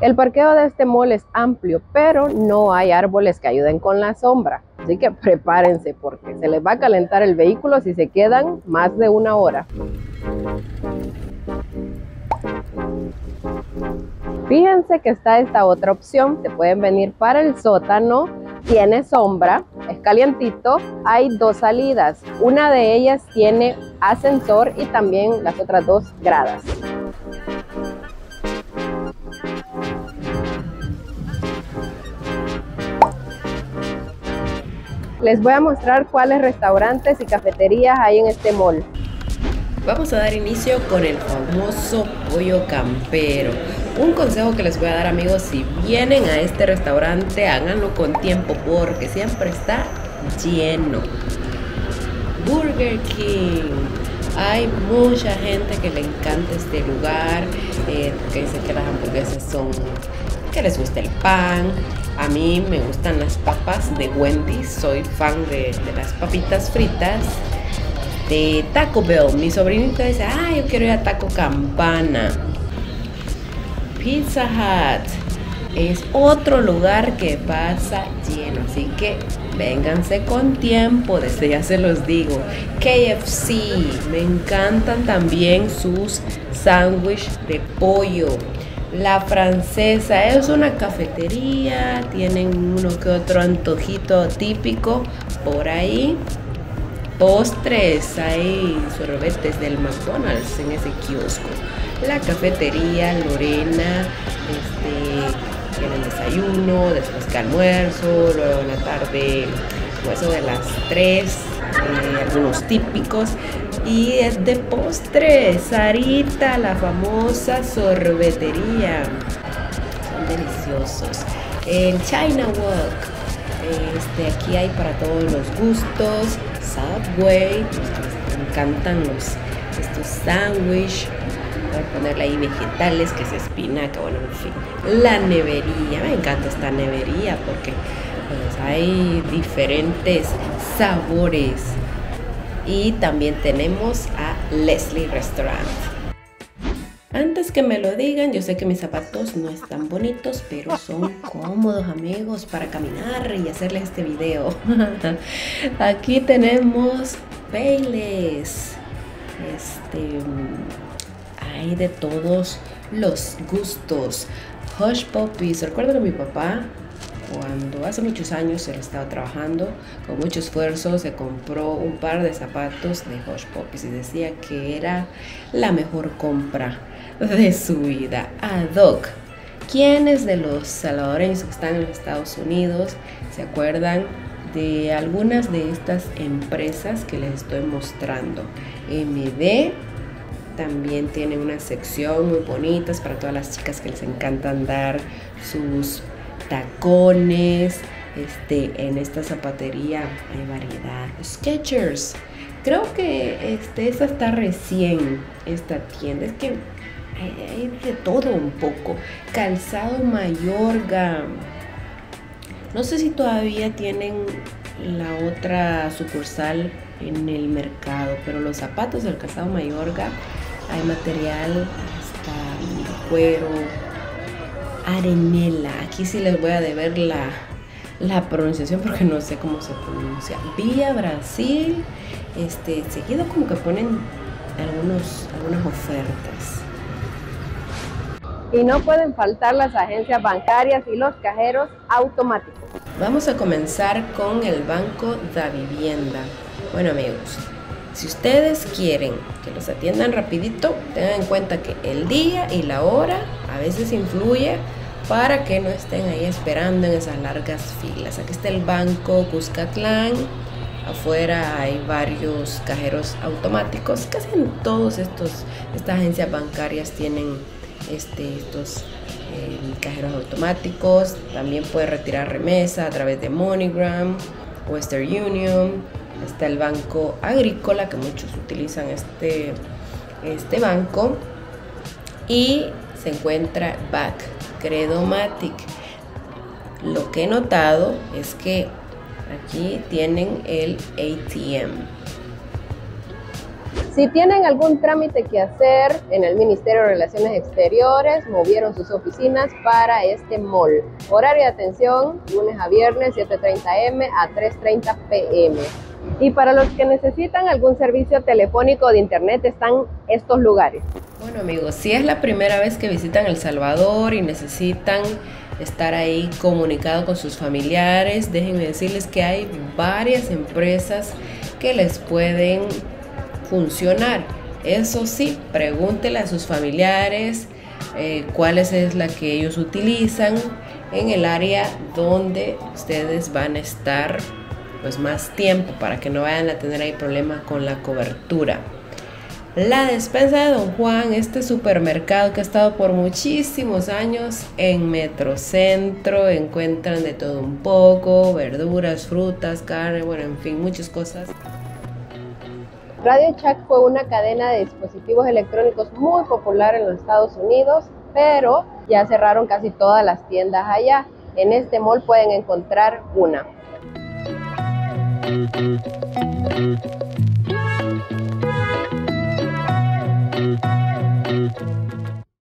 El parqueo de este mall es amplio, pero no hay árboles que ayuden con la sombra. Así que prepárense porque se les va a calentar el vehículo si se quedan más de una hora. Fíjense que está esta otra opción, se pueden venir para el sótano, tiene sombra, es calientito, hay dos salidas, una de ellas tiene ascensor y también las otras dos gradas. Les voy a mostrar cuáles restaurantes y cafeterías hay en este mall. Vamos a dar inicio con el famoso pollo campero. Un consejo que les voy a dar amigos, si vienen a este restaurante, háganlo con tiempo porque siempre está lleno. Burger King. Hay mucha gente que le encanta este lugar, eh, que dice que las hamburguesas son, que les gusta el pan, a mí me gustan las papas de Wendy, soy fan de, las papitas fritas. De Taco Bell, mi sobrinita dice, ah, yo quiero ir a Taco Campana. Pizza Hut es otro lugar que pasa lleno, así que vénganse con tiempo, desde ya se los digo. KFC, me encantan también sus sándwiches de pollo. La francesa es una cafetería, tienen uno que otro antojito típico por ahí. Postres, hay sorbetes del McDonald's en ese kiosco. La cafetería Lorena, este, tienen desayuno, después que almuerzo, luego en la tarde, eso de las 3, eh, algunos típicos y es de postre, Sarita, la famosa sorbetería. Son deliciosos. En China Walk, este, aquí hay para todos los gustos. Subway, me encantan los, estos sándwiches. Voy a ponerle ahí vegetales, que es espinaca, bueno, en fin. La nevería, me encanta esta nevería porque pues, hay diferentes sabores y también tenemos a Leslie Restaurant. Antes que me lo digan, yo sé que mis zapatos no están bonitos, pero son cómodos amigos para caminar y hacerles este video. Aquí tenemos Payless. Este, hay de todos los gustos. Hush Puppies. Recuerdo que mi papá cuando hace muchos años él estaba trabajando, con mucho esfuerzo se compró un par de zapatos de Hush Puppies y decía que era la mejor compra de su vida. Ad hoc. ¿Quiénes de los salvadoreños que están en los Estados Unidos se acuerdan de algunas de estas empresas que les estoy mostrando? MD también tiene una sección muy bonitas para todas las chicas que les encanta dar sus tacones, este, en esta zapatería hay variedad. Sketchers, creo que este, esta está recién, esta tienda, es que hay, de todo un poco. Calzado Mayorga, no sé si todavía tienen la otra sucursal en el mercado, pero los zapatos del calzado Mayorga hay material hasta cuero, Arenela. Aquí sí les voy a deber la, la pronunciación porque no sé cómo se pronuncia. Vía Brasil. Este, seguido como que ponen algunos, algunas ofertas. Y no pueden faltar las agencias bancarias y los cajeros automáticos. Vamos a comenzar con el Banco de Vivienda. Bueno amigos, si ustedes quieren que los atiendan rapidito, tengan en cuenta que el día y la hora a veces influye para que no estén ahí esperando en esas largas filas. Aquí está el banco Cuscatlán. Afuera hay varios cajeros automáticos. Casi en todos estos estas agencias bancarias tienen este, estos eh, cajeros automáticos. También puede retirar remesa a través de MoneyGram, Western Union Está el Banco Agrícola, que muchos utilizan este, este banco. Y se encuentra BAC, Credomatic. Lo que he notado es que aquí tienen el ATM. Si tienen algún trámite que hacer en el Ministerio de Relaciones Exteriores, movieron sus oficinas para este mall. Horario de atención, lunes a viernes, 7.30 m a 3.30 pm. Y para los que necesitan algún servicio telefónico de internet están estos lugares. Bueno amigos, si es la primera vez que visitan El Salvador y necesitan estar ahí comunicado con sus familiares, déjenme decirles que hay varias empresas que les pueden funcionar. Eso sí, pregúntele a sus familiares eh, cuál es la que ellos utilizan en el área donde ustedes van a estar pues más tiempo para que no vayan a tener ahí problemas con la cobertura. La despensa de Don Juan, este supermercado que ha estado por muchísimos años en Metrocentro, encuentran de todo un poco, verduras, frutas, carne, bueno, en fin, muchas cosas. Radio Shack fue una cadena de dispositivos electrónicos muy popular en los Estados Unidos, pero ya cerraron casi todas las tiendas allá. En este mall pueden encontrar una. Mm-hmm. Mm-hmm.